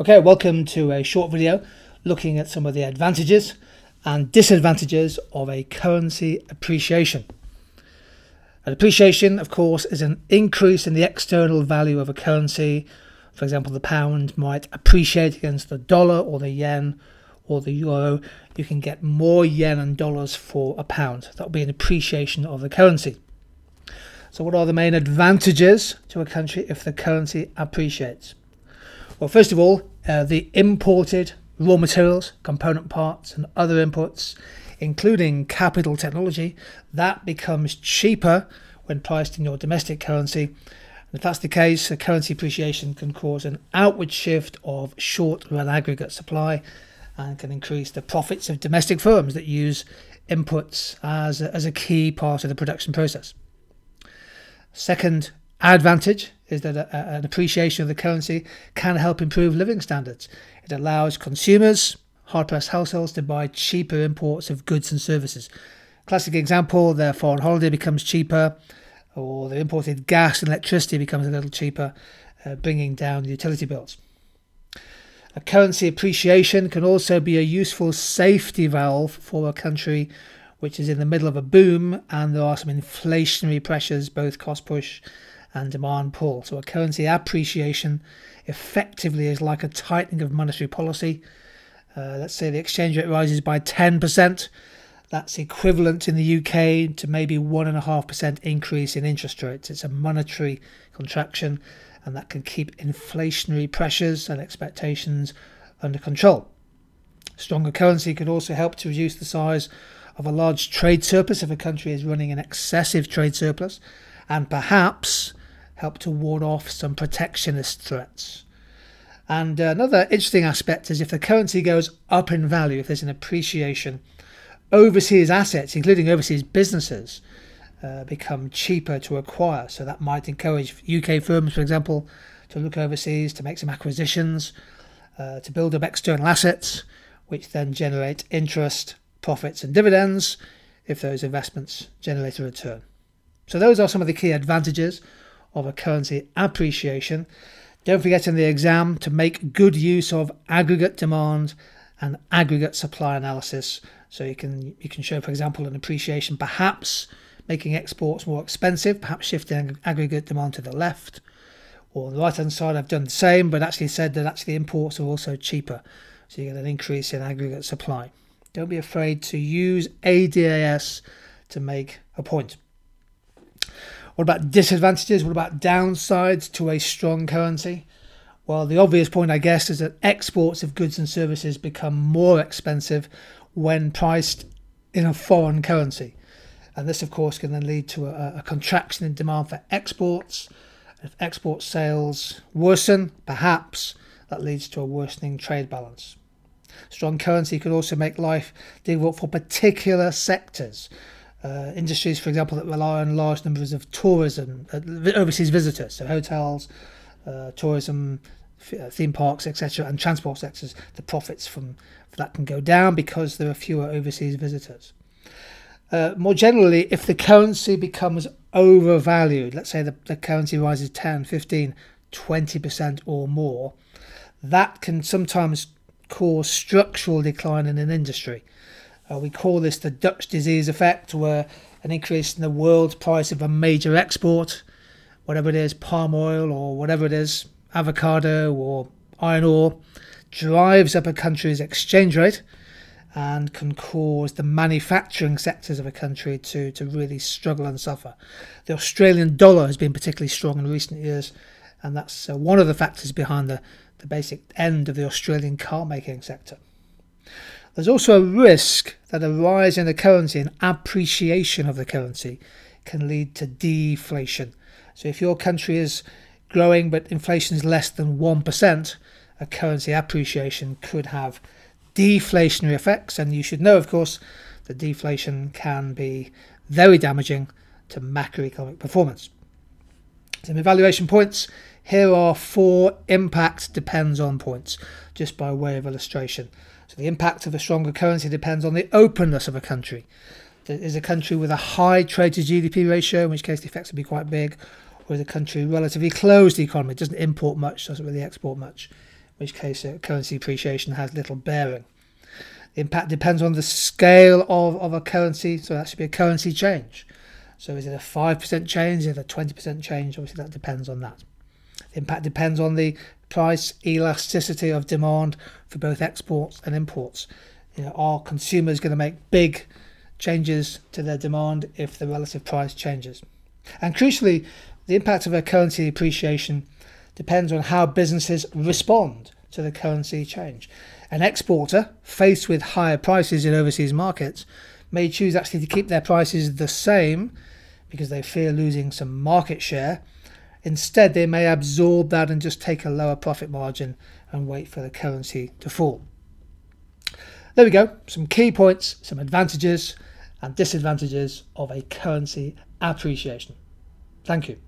Okay, welcome to a short video looking at some of the advantages and disadvantages of a currency appreciation. An appreciation, of course, is an increase in the external value of a currency. For example, the pound might appreciate against the dollar or the yen or the euro. You can get more yen and dollars for a pound. That would be an appreciation of the currency. So, what are the main advantages to a country if the currency appreciates? Well, first of all, uh, the imported raw materials, component parts, and other inputs, including capital technology, that becomes cheaper when priced in your domestic currency. And if that's the case, a currency appreciation can cause an outward shift of short run aggregate supply and can increase the profits of domestic firms that use inputs as a, as a key part of the production process. Second advantage is that a, a, an appreciation of the currency can help improve living standards. It allows consumers, hard pressed households, to buy cheaper imports of goods and services. Classic example their foreign holiday becomes cheaper, or the imported gas and electricity becomes a little cheaper, uh, bringing down utility bills. A currency appreciation can also be a useful safety valve for a country which is in the middle of a boom and there are some inflationary pressures, both cost push and demand pull. So a currency appreciation effectively is like a tightening of monetary policy. Uh, let's say the exchange rate rises by 10%. That's equivalent in the UK to maybe 1.5% increase in interest rates. It's a monetary contraction, and that can keep inflationary pressures and expectations under control. Stronger currency could also help to reduce the size of a large trade surplus if a country is running an excessive trade surplus, and perhaps help to ward off some protectionist threats. And another interesting aspect is if the currency goes up in value, if there's an appreciation, overseas assets, including overseas businesses, uh, become cheaper to acquire. So that might encourage UK firms, for example, to look overseas to make some acquisitions, uh, to build up external assets, which then generate interest, profits, and dividends if those investments generate a return. So those are some of the key advantages of a currency appreciation. Don't forget in the exam to make good use of aggregate demand and aggregate supply analysis. So you can you can show, for example, an appreciation perhaps making exports more expensive, perhaps shifting aggregate demand to the left. Or on the right hand side, I've done the same, but actually said that actually imports are also cheaper. So you get an increase in aggregate supply. Don't be afraid to use ADAS to make a point. What about disadvantages? What about downsides to a strong currency? Well, the obvious point, I guess, is that exports of goods and services become more expensive when priced in a foreign currency. And this, of course, can then lead to a, a contraction in demand for exports. If export sales worsen, perhaps that leads to a worsening trade balance. Strong currency could also make life difficult for particular sectors uh, industries, for example, that rely on large numbers of tourism, uh, overseas visitors, so hotels, uh, tourism, uh, theme parks, etc., and transport sectors, the profits from that can go down because there are fewer overseas visitors. Uh, more generally, if the currency becomes overvalued, let's say the, the currency rises 10, 15, 20% or more, that can sometimes cause structural decline in an industry. Uh, we call this the Dutch disease effect, where an increase in the world price of a major export, whatever it is, palm oil or whatever it is, avocado or iron ore, drives up a country's exchange rate and can cause the manufacturing sectors of a country to, to really struggle and suffer. The Australian dollar has been particularly strong in recent years, and that's uh, one of the factors behind the, the basic end of the Australian car making sector. There's also a risk that a rise in the currency and appreciation of the currency can lead to deflation. So if your country is growing but inflation is less than 1%, a currency appreciation could have deflationary effects. And you should know, of course, that deflation can be very damaging to macroeconomic performance. Some evaluation points. Here are four impact depends on points, just by way of illustration. So the impact of a stronger currency depends on the openness of a country. Is a country with a high trade to GDP ratio, in which case the effects would be quite big, or is a country relatively closed economy, doesn't import much, doesn't really export much, in which case uh, currency appreciation has little bearing. The impact depends on the scale of, of a currency, so that should be a currency change. So is it a 5% change? Is it a 20% change? Obviously, that depends on that. The impact depends on the price elasticity of demand for both exports and imports. You know, are consumers going to make big changes to their demand if the relative price changes? And crucially, the impact of a currency appreciation depends on how businesses respond to the currency change. An exporter, faced with higher prices in overseas markets, may choose actually to keep their prices the same because they fear losing some market share. Instead, they may absorb that and just take a lower profit margin and wait for the currency to fall. There we go, some key points, some advantages and disadvantages of a currency appreciation. Thank you.